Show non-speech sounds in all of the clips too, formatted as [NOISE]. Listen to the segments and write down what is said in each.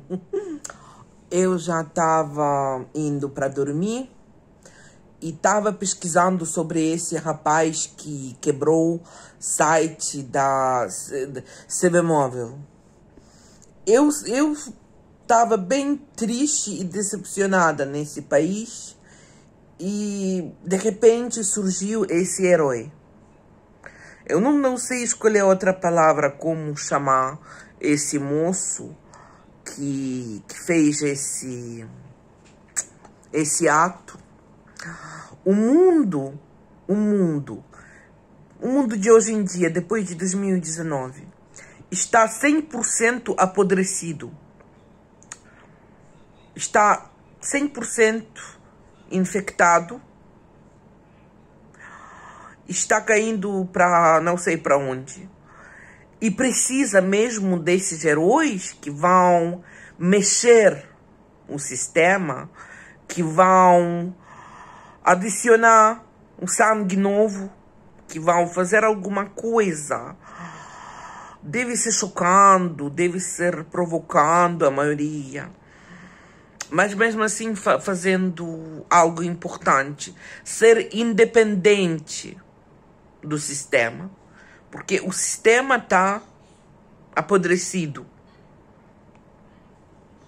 [LAUGHS] Eu já estava indo para dormir e estava pesquisando sobre esse rapaz que quebrou site da CB Móvel. Eu eu estava bem triste e decepcionada nesse país e de repente surgiu esse herói. Eu não, não sei escolher outra palavra como chamar esse moço que, que fez esse, esse ato. O mundo, o mundo, o mundo de hoje em dia, depois de 2019, está 100% apodrecido está 100% infectado, está caindo para não sei para onde. E precisa mesmo desses heróis que vão mexer o sistema, que vão adicionar um sangue novo, que vão fazer alguma coisa. Deve ser chocando, deve ser provocando a maioria. Mas mesmo assim fa fazendo algo importante, ser independente do sistema, porque o sistema está apodrecido.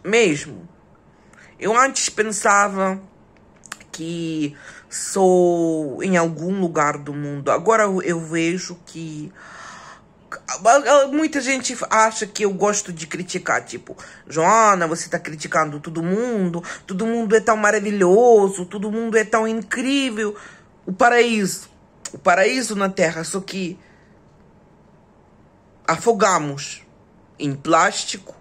Mesmo. Eu antes pensava que sou em algum lugar do mundo. Agora eu vejo que Muita gente acha que eu gosto de criticar, tipo, Joana, você tá criticando todo mundo, todo mundo é tão maravilhoso, todo mundo é tão incrível. O paraíso, o paraíso na Terra, só que afogamos em plástico.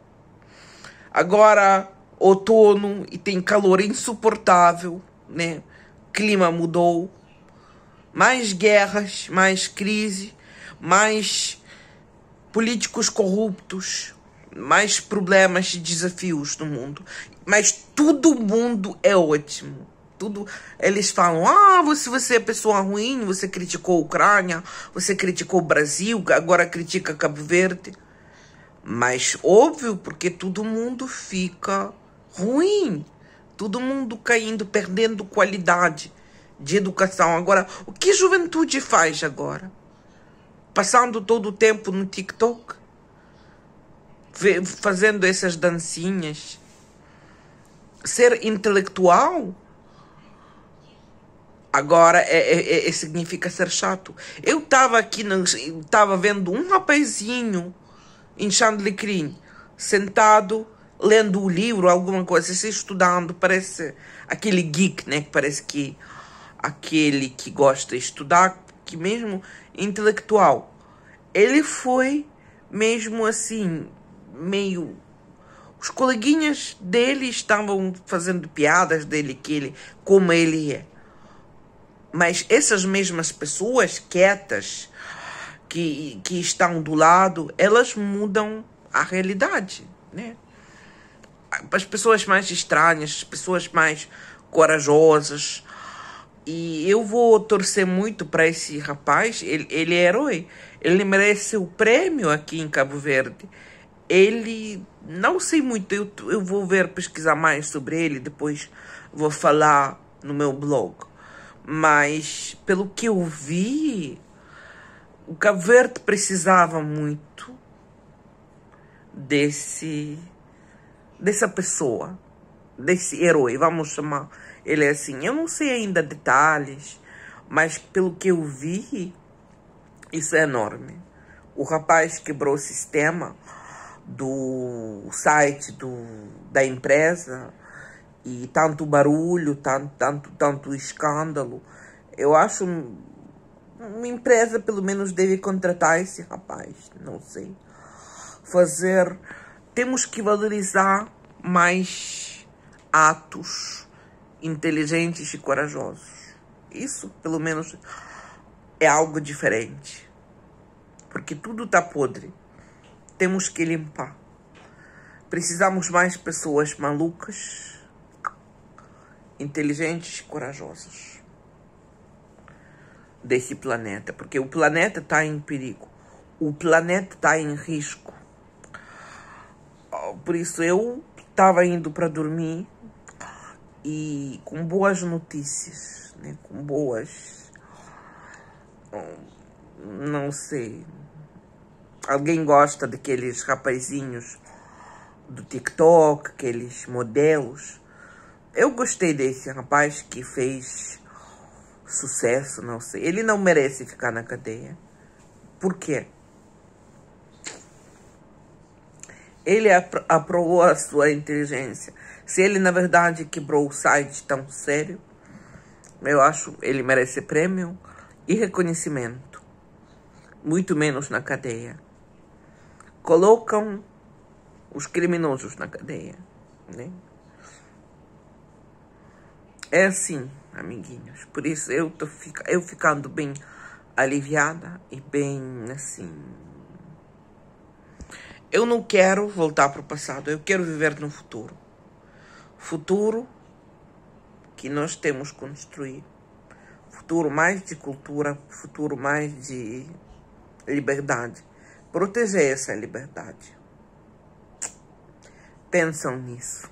Agora, outono e tem calor insuportável, né? Clima mudou. Mais guerras, mais crise, mais políticos corruptos, mais problemas e desafios no mundo. Mas todo mundo é ótimo. Tudo eles falam: "Ah, você você é pessoa ruim, você criticou a Ucrânia, você criticou o Brasil, agora critica Cabo Verde". Mas óbvio, porque todo mundo fica ruim. Todo mundo caindo, perdendo qualidade de educação. Agora, o que a juventude faz agora? passando todo o tempo no TikTok, fazendo essas dancinhas. Ser intelectual agora é, é, é, significa ser chato. Eu estava aqui, estava vendo um rapazinho em Chandlecrim, sentado, lendo o livro, alguma coisa, se estudando, parece aquele geek, né? Parece que aquele que gosta de estudar, que mesmo intelectual. Ele foi mesmo assim, meio. Os coleguinhas dele estavam fazendo piadas dele, que ele, como ele é. Mas essas mesmas pessoas quietas que, que estão do lado, elas mudam a realidade, né? As pessoas mais estranhas, as pessoas mais corajosas, e eu vou torcer muito para esse rapaz. Ele, ele é herói. Ele merece o prêmio aqui em Cabo Verde. Ele, não sei muito, eu, eu vou ver, pesquisar mais sobre ele, depois vou falar no meu blog. Mas, pelo que eu vi, o Cabo Verde precisava muito desse, dessa pessoa, desse herói, vamos chamar ele assim, eu não sei ainda detalhes, mas pelo que eu vi, isso é enorme. O rapaz quebrou o sistema do site do, da empresa e tanto barulho, tanto, tanto, tanto escândalo. Eu acho uma empresa pelo menos deve contratar esse rapaz, não sei. Fazer, temos que valorizar mais atos inteligentes e corajosos. Isso, pelo menos, é algo diferente. Porque tudo está podre. Temos que limpar. Precisamos mais pessoas malucas, inteligentes e corajosas desse planeta. Porque o planeta está em perigo. O planeta está em risco. Por isso eu estava indo para dormir e com boas notícias, né? Com boas. Não sei. Alguém gosta daqueles rapazinhos do TikTok, aqueles modelos. Eu gostei desse rapaz que fez sucesso, não sei. Ele não merece ficar na cadeia. Por quê? Ele aprovou a sua inteligência. Se ele, na verdade, quebrou o site tão sério, eu acho ele merece prêmio e reconhecimento. Muito menos na cadeia. Colocam os criminosos na cadeia, né? É assim, amiguinhos. Por isso eu tô eu ficando bem aliviada e bem assim. Eu não quero voltar para o passado, eu quero viver no futuro. Futuro que nós temos que construir. Futuro mais de cultura, futuro mais de liberdade. Proteger essa liberdade. Pensam nisso.